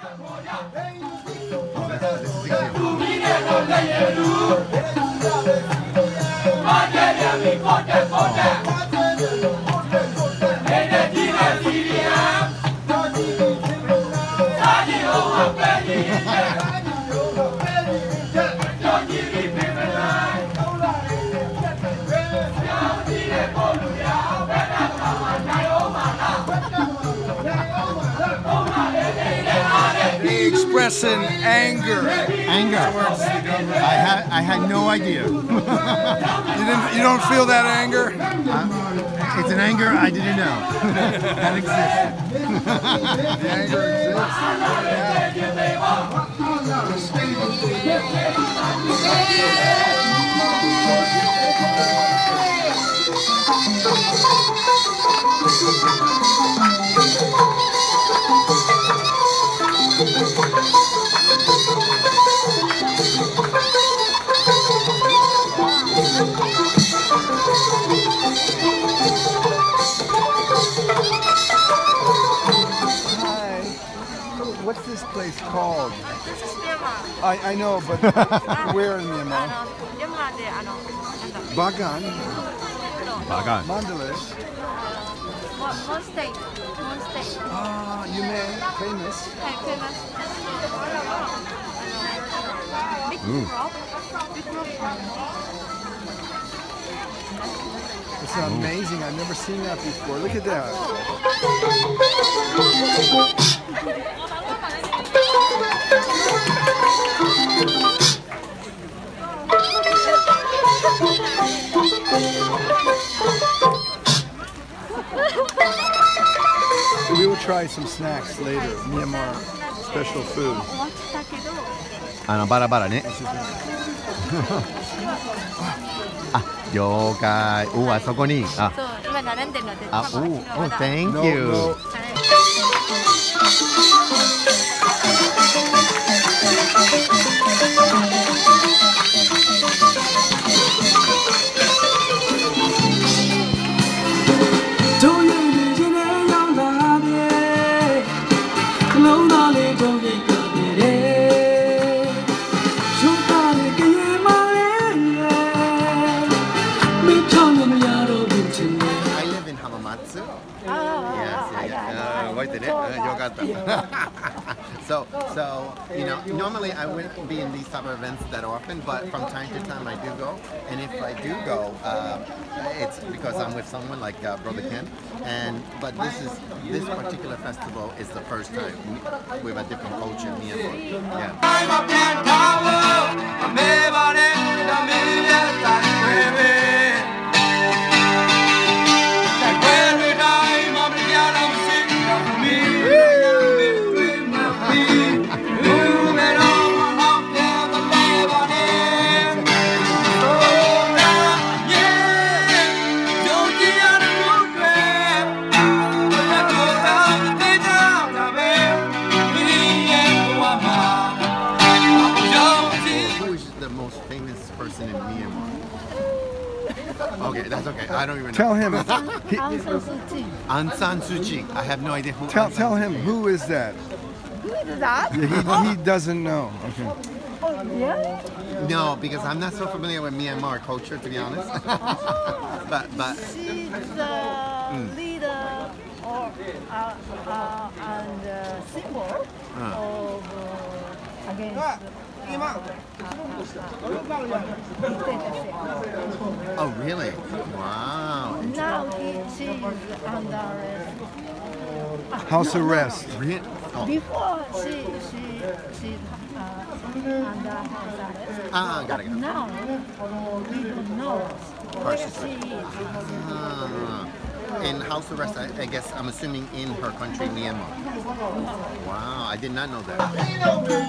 He expressing anger. Anger. I had I had no idea. You didn't. You don't feel that anger? Uh, it's an anger I didn't know that existed. The anger exists. Hi. dog. This is Myanmar. I, I know, but where in Myanmar? The Bagan. Bagan. Mandalay. Mon state. Mon state. Ah, you famous? Famous. Big crop. Big crop. It's amazing. I've never seen that before. Look at that. We will try some snacks later. Myanmar special food. 終わったけどあのバラバラね。あ、了解。お、あそこに。あ、そう今並んでるのであ、お、お、まだ Thank No, you。 no. は with it, you got them. so, so you know, normally I wouldn't be in these type of events that often, but from time to time I do go. And if I do go, uh, it's because I'm with someone like uh, Brother Ken. And but this is this particular festival is the first time we, with a different culture. Me and Yeah. most famous person in Myanmar? Okay, that's okay. I don't even know. Tell him. he, San Suu Kyi. I have no idea who. Tell, tell him who is that. Who is that? He, he doesn't know. Okay. Oh, really? No, because I'm not so familiar with Myanmar culture, to be honest. Oh, but but. She's the mm. leader or uh, uh, and uh, symbol uh. of oh really? Wow. Now he, is under arrest. House arrest. Really? Oh. Before she she she's uh, under house arrest. Ah, got it. Got it. Now we don't know where she is. Ah. In house arrest, I, I guess I'm assuming in her country, Myanmar. Wow, I did not know that.